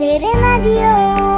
Tere Mario.